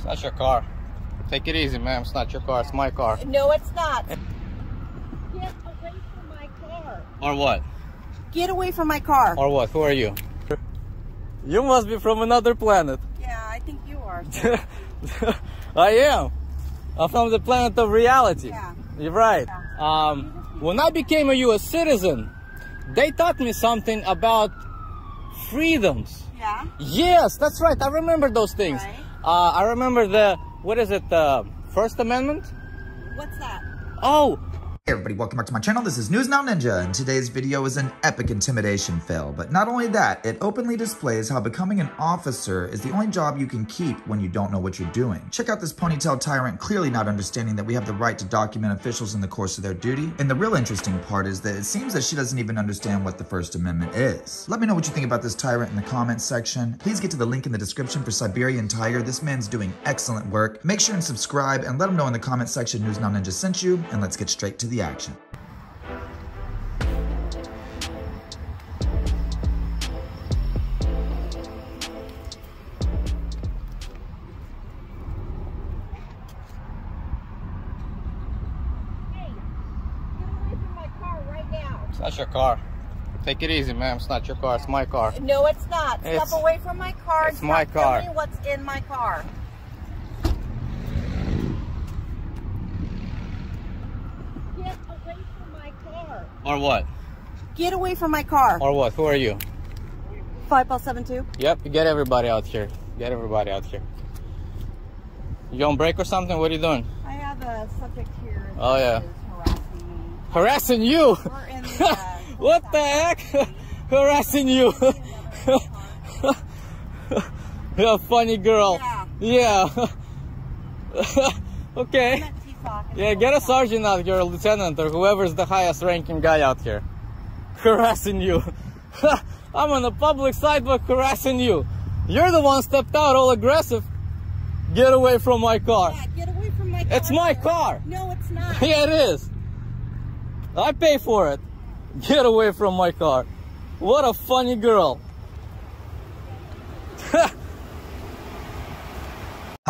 It's not your car. Take it easy, ma'am. It's not your car. It's my car. No, it's not. Get away from my car. Or what? Get away from my car. Or what? Who are you? You must be from another planet. Yeah, I think you are. I am. I'm from the planet of reality. Yeah. You're right. Um, when I became a U.S. citizen, they taught me something about freedoms. Yeah. Yes, that's right. I remember those things. Right. Uh, I remember the what is it? The First Amendment. What's that? Oh, Hey everybody, welcome back to my channel. This is News Now Ninja, and today's video is an epic intimidation fail. But not only that, it openly displays how becoming an officer is the only job you can keep when you don't know what you're doing. Check out this ponytail tyrant clearly not understanding that we have the right to document officials in the course of their duty. And the real interesting part is that it seems that she doesn't even understand what the First Amendment is. Let me know what you think about this tyrant in the comments section. Please get to the link in the description for Siberian Tiger. This man's doing excellent work. Make sure and subscribe and let him know in the comment section News Now Ninja sent you, and let's get straight to the action. Hey, get away from my car right now. it's not your car. Take it easy, ma'am. It's not your car. It's my car. No, it's not. It's- Step away from my car. it's and my car. telling me what's in my car. Get away from my car. Or what? Get away from my car. Or what? Who are you? Five ball seven two. Yep, get everybody out here. Get everybody out here. You on break or something? What are you doing? I have a subject here. Oh, yeah. harassing me. Harassing you. We're in the, uh, what the heck? Harassing you. You're a funny girl. Yeah. Yeah. okay. Met T-Sock and Yeah, get a sergeant out here, a lieutenant, or whoever's the highest ranking guy out here. Harassing you. I'm on the public sidewalk harassing you. You're the one stepped out all aggressive. Get away from my car. Yeah, get away from my car. It's my car. No, it's not. Yeah, it is. I pay for it. Get away from my car. What a funny girl.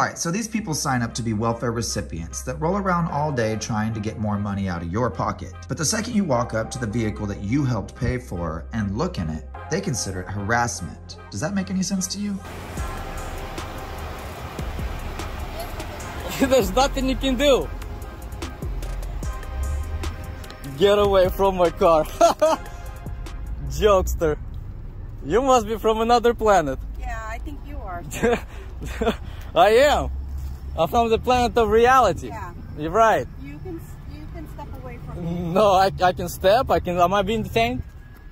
Alright, so these people sign up to be welfare recipients that roll around all day trying to get more money out of your pocket. But the second you walk up to the vehicle that you helped pay for and look in it, they consider it harassment. Does that make any sense to you? There's nothing you can do. Get away from my car. Jokester. You must be from another planet. Yeah, I think you are. I am. I'm from the planet of reality. Yeah. You're right. You can you can step away from me. No, I, I can step. I can. Am I being detained?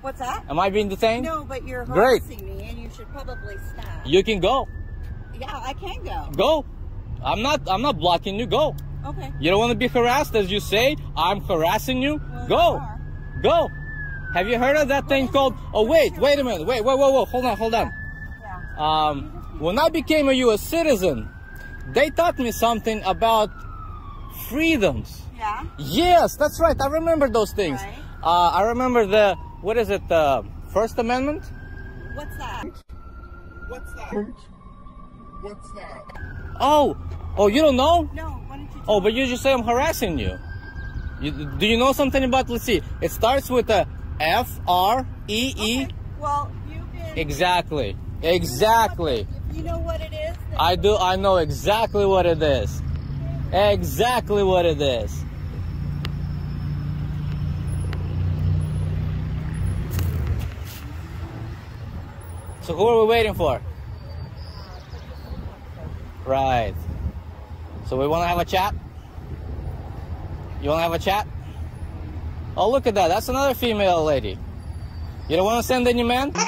What's that? Am I being detained? No, but you're Great. harassing me, and you should probably stop. You can go. Yeah, I can go. Go. I'm not. I'm not blocking you. Go. Okay. You don't want to be harassed, as you say. I'm harassing you. Well, go. you. Go. Have you heard of that thing called? Oh wait, wait a minute. Wait, wait, wait, wait. Hold on, hold on. Yeah. Um, when I became a U.S. citizen, they taught me something about freedoms. Yeah. Yes, that's right. I remember those things. Right. Uh, I remember the what is it? The First Amendment. What's that? What's that? What's that? Oh, oh, you don't know? No. Why don't you? Tell Oh, but you just say I'm harassing you. you. Do you know something about? Let's see. It starts with a F R E E. Okay. Well, you can. Exactly. Exactly. You know what it is. I do. I know exactly what it is. Exactly what it is. So who are we waiting for? Right. So we want to have a chat? You want to have a chat? Oh, look at that. That's another female lady. You don't want to send any man? So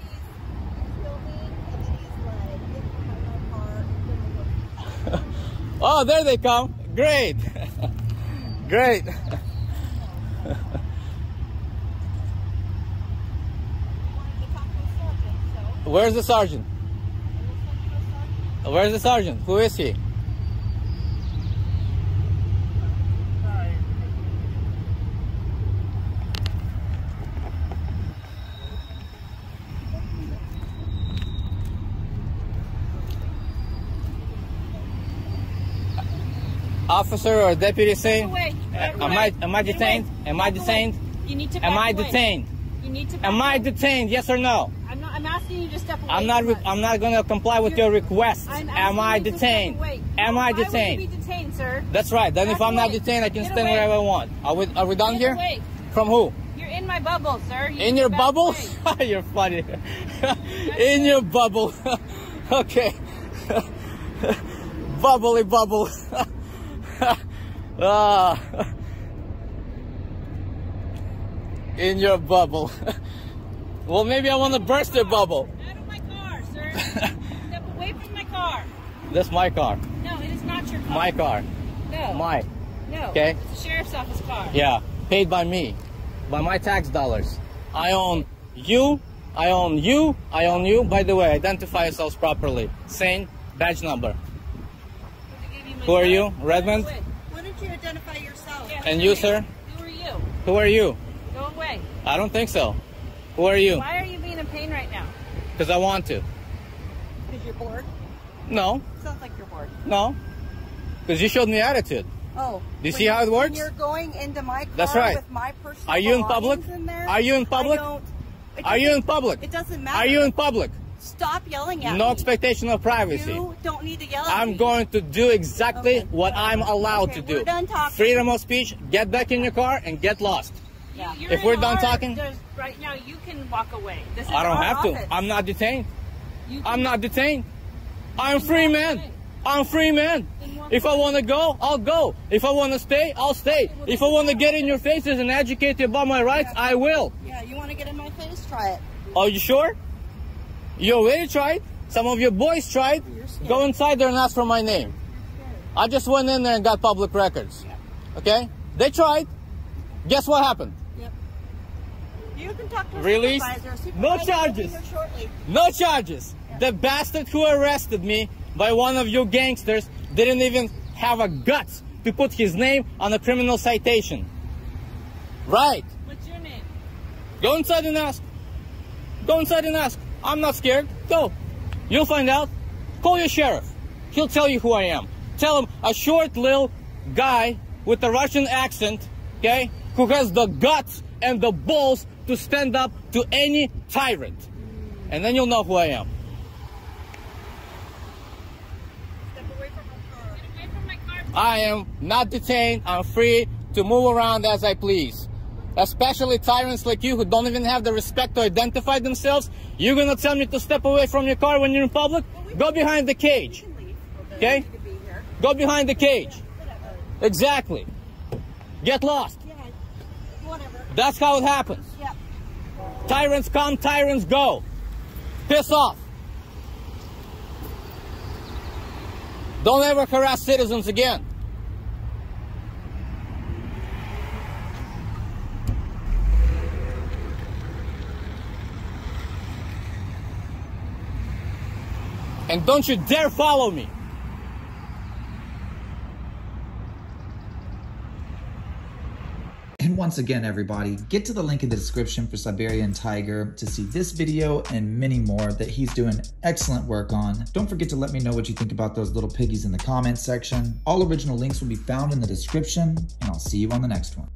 he's filming, and then he's like, "Get behind my car." and then we'll- Oh, there they come. Great. Great. Where's the sergeant? Where's the sergeant? Who is he? Officer or deputy saying? Back uh, Am I am I detained? Am I detained? You need to. Am I detained? You need to. Am I detained? Yes or no? I'm not. I'm asking you to step away. I'm not. from Re- us. I'm not going to comply with your request. I'm I you to step detained? Am I detained? you be detained, sir? That's right. Then if I'm not detained, I can stand wherever I want. Are we? Are we done here? From who? You're in my bubble, sir. In your bubble? You're funny. In your bubble. okay. Bubbly bubble. ah. In your bubble. well, maybe I want to burst your bubble. Out of my car, sir. Step away from my car. That's my car. No, it is not your car. My car. No. My. No. Okay. It's the sheriff's office car. Yeah. Paid by me. By my tax dollars. I own you. I own you. I own you. By the way, identify yourselves properly. Same badge number. Who are you? Redmond? Why don't you identify yourself? Yeah, And you, sir? Who are you? Who are you? Go away. I don't think so. Who are you? Why are you being in pain right now? Because I want to. Because you're bored? No. Sounds like you're bored. No. Because you showed me attitude. Oh. Do you see how it works? you're going into my car That's right. with my personal Are you in public? In there, Are you in public? I don't, it Are you in public? It doesn't matter. Are you in public? Stop yelling at No me. No expectation of privacy. You don't need to yell at me. I'm me. going to do exactly Okay. what I'm allowed Okay, to do. we're done talking. Freedom of speech, get back in your car and get lost. Yeah. You're If we're done our- talking- right now, you can walk away. This is I don't our have to. I'm not detained. You I'm not detained. I'm free man. I'm free man. If I want to go, I'll go. If I want to stay, I'll stay. If I want to get in your faces and educate you about my rights, I will. Yeah, you want to get in my face? Try it. Are you sure? You already tried. Some of your boys tried. Go inside there and ask for my name. I just went in there and got public records. Okay? They tried. Guess what happened? Yep. You can talk to Release? supervisor. No Supervisor charges. No charges. The bastard who arrested me by one of you gangsters didn't even have a guts to put his name on a criminal citation. Right. What's your name? Go inside and ask. Go inside and ask. I'm not scared. Go. You'll find out. Call your sheriff. He'll tell you who I am. Tell him a short little guy with a Russian accent, okay, who has the guts and the balls to stand up to any tyrant. And then you'll know who I am. Step away from my car. Get away from my car. I am not detained. I'm free to move around as I please. Especially tyrants like you who don't even have the respect to identify themselves. You're gonna tell me to step away from your car when you're in public? Go behind the cage. You can leave. Okay. Be. Go behind the cage. Exactly. Get lost. Yeah. That's how it happens. Tyrants come, tyrants go. Piss off. Don't ever harass citizens again. And don't you dare follow me. And once again, everybody, get to the link in the description for Siberian Tiger to see this video and many more that he's doing excellent work on. Don't forget to let me know what you think about those little piggies in the comments section. All original links will be found in the description, and I'll see you on the next one.